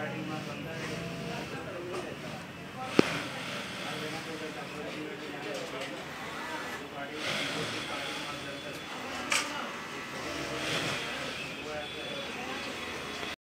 સ્ટાર્ટિંગમાં ગમતા